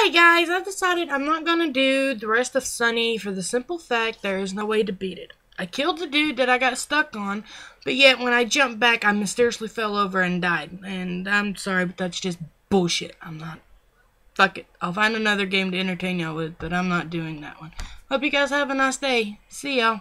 Alright guys, I've decided I'm not gonna do the rest of Sunny for the simple fact there is no way to beat it. I killed the dude that I got stuck on, but yet when I jumped back I mysteriously fell over and died. And I'm sorry, but that's just bullshit. I'm not fuck it. I'll find another game to entertain y'all with, but I'm not doing that one. Hope you guys have a nice day. See y'all.